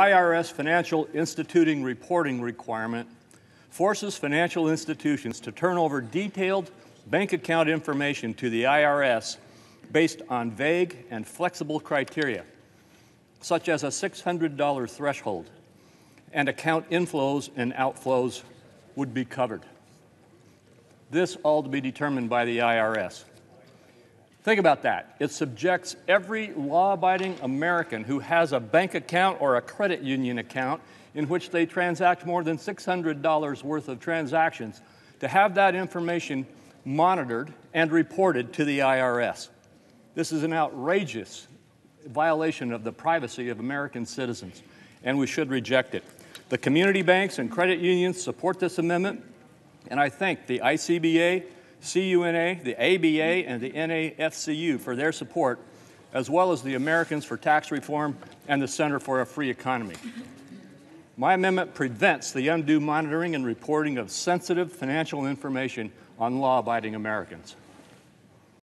IRS financial instituting reporting requirement forces financial institutions to turn over detailed bank account information to the IRS based on vague and flexible criteria, such as a $600 threshold, and account inflows and outflows would be covered. This all to be determined by the IRS. Think about that. It subjects every law abiding American who has a bank account or a credit union account in which they transact more than $600 worth of transactions to have that information monitored and reported to the IRS. This is an outrageous violation of the privacy of American citizens, and we should reject it. The community banks and credit unions support this amendment, and I thank the ICBA, CUNA, the ABA, and the NAFCU for their support, as well as the Americans for Tax Reform and the Center for a Free Economy. My amendment prevents the undue monitoring and reporting of sensitive financial information on law abiding Americans.